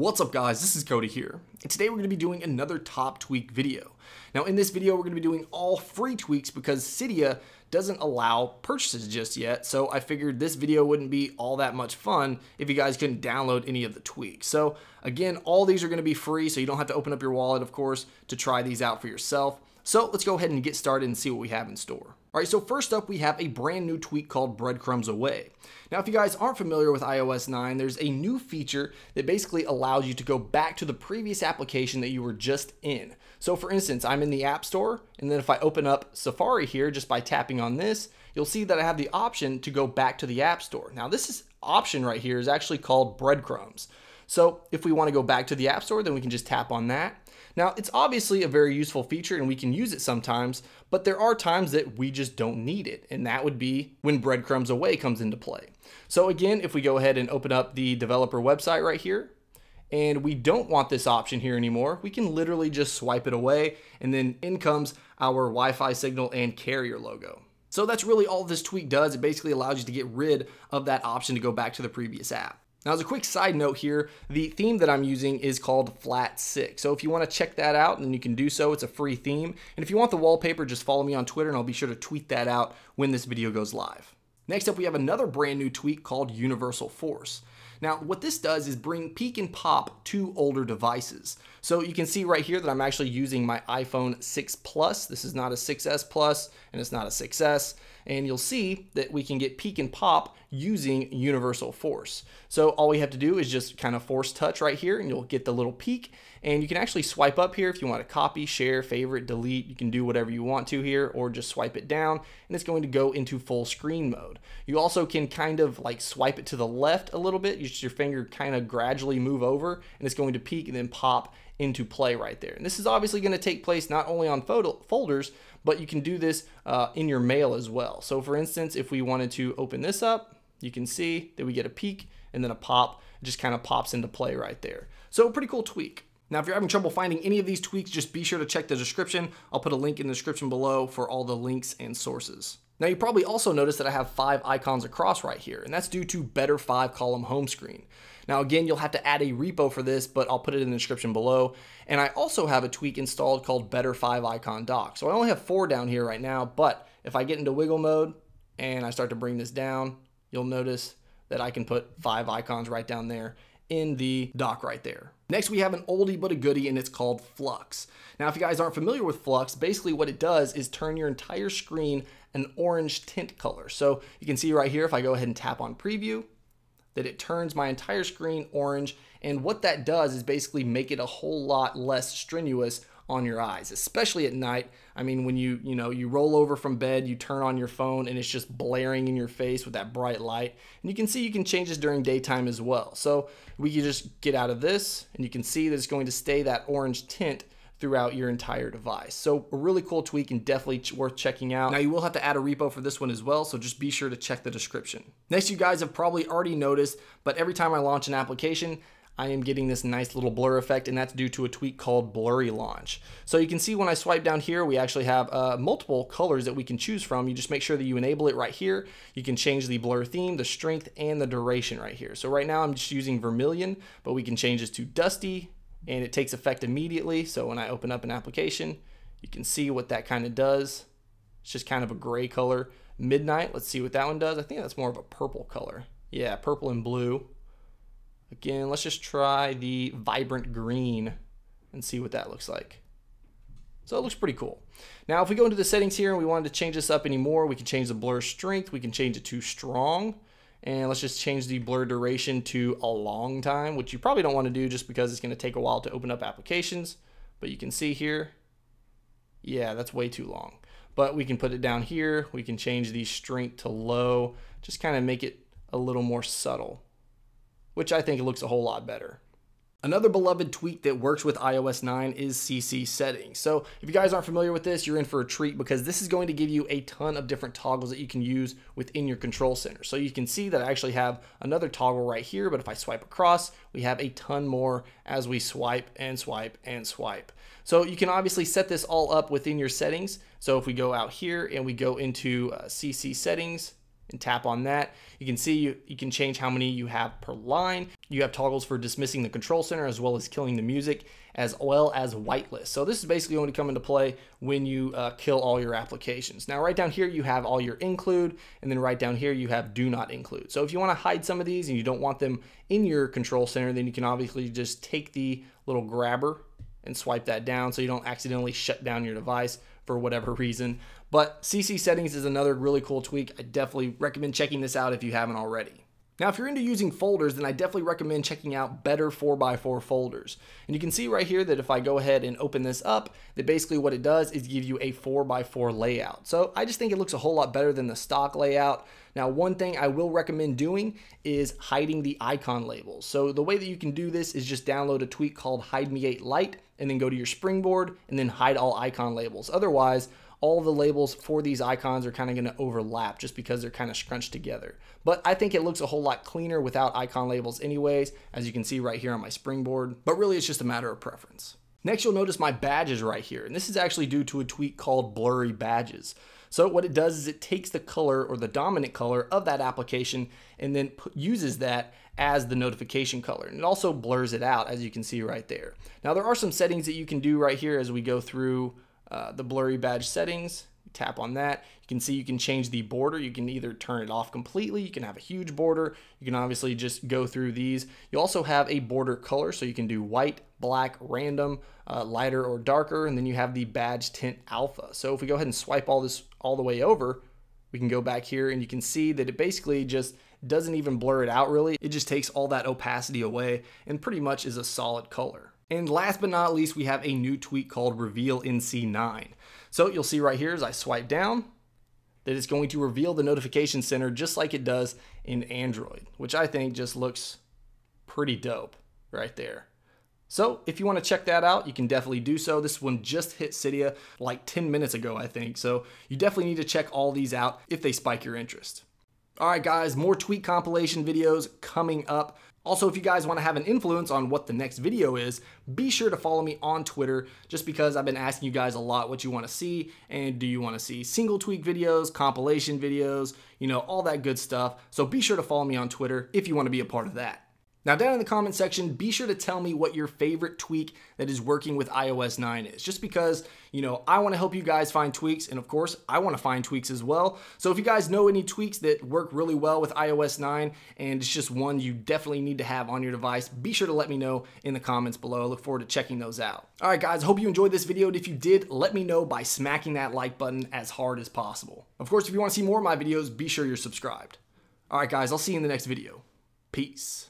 What's up guys, this is Cody here, and today we're going to be doing another top tweak video. Now in this video we're going to be doing all free tweaks because Cydia doesn't allow purchases just yet, so I figured this video wouldn't be all that much fun if you guys couldn't download any of the tweaks. So again, all these are going to be free, so you don't have to open up your wallet of course to try these out for yourself. So let's go ahead and get started and see what we have in store. All right, so first up, we have a brand new tweak called Breadcrumbs Away. Now, if you guys aren't familiar with iOS 9, there's a new feature that basically allows you to go back to the previous application that you were just in. So for instance, I'm in the App Store, and then if I open up Safari here just by tapping on this, you'll see that I have the option to go back to the App Store. Now, this is, option right here is actually called Breadcrumbs. So if we want to go back to the App Store, then we can just tap on that. Now, it's obviously a very useful feature and we can use it sometimes, but there are times that we just don't need it. And that would be when breadcrumbs away comes into play. So again, if we go ahead and open up the developer website right here, and we don't want this option here anymore, we can literally just swipe it away and then in comes our Wi-Fi signal and carrier logo. So that's really all this tweak does. It basically allows you to get rid of that option to go back to the previous app. Now, as a quick side note here, the theme that I'm using is called Flat 6. So if you want to check that out, then you can do so. It's a free theme. And if you want the wallpaper, just follow me on Twitter and I'll be sure to tweet that out when this video goes live. Next up, we have another brand new tweak called Universal Force. Now, what this does is bring peek and pop to older devices. So you can see right here that I'm actually using my iPhone 6 Plus. This is not a 6S Plus and it's not a 6S. And you'll see that we can get peek and pop using universal force. So all we have to do is just kind of force touch right here and you'll get the little peek and you can actually swipe up here if you want to copy, share, favorite, delete. You can do whatever you want to here or just swipe it down and it's going to go into full screen mode. You also can kind of like swipe it to the left a little bit. You just your finger kind of gradually move over and it's going to peek and then pop into play right there. And this is obviously going to take place not only on photo folders, but you can do this uh, in your mail as well. So for instance, if we wanted to open this up, you can see that we get a peek and then a pop. It just kind of pops into play right there. So pretty cool tweak. Now, if you're having trouble finding any of these tweaks, just be sure to check the description. I'll put a link in the description below for all the links and sources. Now, you probably also noticed that I have five icons across right here, and that's due to better five column home screen. Now, again, you'll have to add a repo for this, but I'll put it in the description below. And I also have a tweak installed called Better 5 Icon Dock. So I only have four down here right now, but if I get into wiggle mode and I start to bring this down, you'll notice that I can put five icons right down there in the dock right there. Next, we have an oldie but a goodie, and it's called Flux. Now, if you guys aren't familiar with Flux, basically what it does is turn your entire screen an orange tint color. So you can see right here, if I go ahead and tap on preview, that it turns my entire screen orange. And what that does is basically make it a whole lot less strenuous on your eyes, especially at night. I mean, when you, you know, you roll over from bed, you turn on your phone and it's just blaring in your face with that bright light. And you can see you can change this during daytime as well. So we can just get out of this and you can see that it's going to stay that orange tint throughout your entire device. So a really cool tweak and definitely worth checking out. Now you will have to add a repo for this one as well, so just be sure to check the description. Next, you guys have probably already noticed, but every time I launch an application, I am getting this nice little blur effect and that's due to a tweak called blurry launch. So you can see when I swipe down here, we actually have uh, multiple colors that we can choose from. You just make sure that you enable it right here. You can change the blur theme, the strength, and the duration right here. So right now I'm just using vermilion, but we can change this to dusty, and it takes effect immediately. So when I open up an application, you can see what that kind of does. It's just kind of a gray color. Midnight, let's see what that one does. I think that's more of a purple color. Yeah, purple and blue. Again, let's just try the vibrant green and see what that looks like. So it looks pretty cool. Now, if we go into the settings here and we wanted to change this up anymore, we can change the blur strength. We can change it to strong. And let's just change the blur duration to a long time, which you probably don't want to do just because it's going to take a while to open up applications. But you can see here, yeah, that's way too long. But we can put it down here. We can change the strength to low, just kind of make it a little more subtle, which I think looks a whole lot better. Another beloved tweak that works with iOS 9 is CC settings. So if you guys aren't familiar with this, you're in for a treat because this is going to give you a ton of different toggles that you can use within your control center. So you can see that I actually have another toggle right here, but if I swipe across, we have a ton more as we swipe and swipe and swipe. So you can obviously set this all up within your settings. So if we go out here and we go into uh, CC settings, and tap on that. You can see you, you can change how many you have per line. You have toggles for dismissing the control center as well as killing the music as well as whitelist. So this is basically going to come into play when you uh, kill all your applications. Now right down here you have all your include and then right down here you have do not include. So if you want to hide some of these and you don't want them in your control center then you can obviously just take the little grabber and swipe that down so you don't accidentally shut down your device for whatever reason. But CC settings is another really cool tweak. I definitely recommend checking this out if you haven't already. Now, if you're into using folders, then I definitely recommend checking out better 4x4 folders. And you can see right here that if I go ahead and open this up, that basically what it does is give you a 4x4 layout. So I just think it looks a whole lot better than the stock layout. Now, one thing I will recommend doing is hiding the icon labels. So the way that you can do this is just download a tweak called Hide Me 8 Lite and then go to your springboard and then hide all icon labels. Otherwise, all the labels for these icons are kind of going to overlap just because they're kind of scrunched together. But I think it looks a whole lot cleaner without icon labels anyways, as you can see right here on my springboard. But really, it's just a matter of preference. Next, you'll notice my badges right here, and this is actually due to a tweak called Blurry Badges. So what it does is it takes the color or the dominant color of that application and then uses that as the notification color. And it also blurs it out as you can see right there. Now there are some settings that you can do right here as we go through uh, the blurry badge settings. Tap on that. You can see you can change the border. You can either turn it off completely. You can have a huge border. You can obviously just go through these. You also have a border color, so you can do white, black, random, uh, lighter or darker, and then you have the badge tint alpha. So if we go ahead and swipe all this all the way over, we can go back here and you can see that it basically just doesn't even blur it out really. It just takes all that opacity away and pretty much is a solid color. And last but not least, we have a new tweak called Reveal NC9. So you'll see right here as I swipe down that it's going to reveal the notification center just like it does in Android, which I think just looks pretty dope right there. So if you want to check that out, you can definitely do so. This one just hit Cydia like 10 minutes ago, I think. So you definitely need to check all these out if they spike your interest. All right, guys, more tweak compilation videos coming up. Also, if you guys want to have an influence on what the next video is, be sure to follow me on Twitter just because I've been asking you guys a lot what you want to see and do you want to see single tweak videos, compilation videos, you know, all that good stuff. So be sure to follow me on Twitter if you want to be a part of that. Now down in the comment section, be sure to tell me what your favorite tweak that is working with iOS 9 is. Just because, you know, I want to help you guys find tweaks and of course, I want to find tweaks as well. So if you guys know any tweaks that work really well with iOS 9 and it's just one you definitely need to have on your device, be sure to let me know in the comments below. I look forward to checking those out. All right guys, I hope you enjoyed this video and if you did, let me know by smacking that like button as hard as possible. Of course, if you want to see more of my videos, be sure you're subscribed. All right guys, I'll see you in the next video. Peace.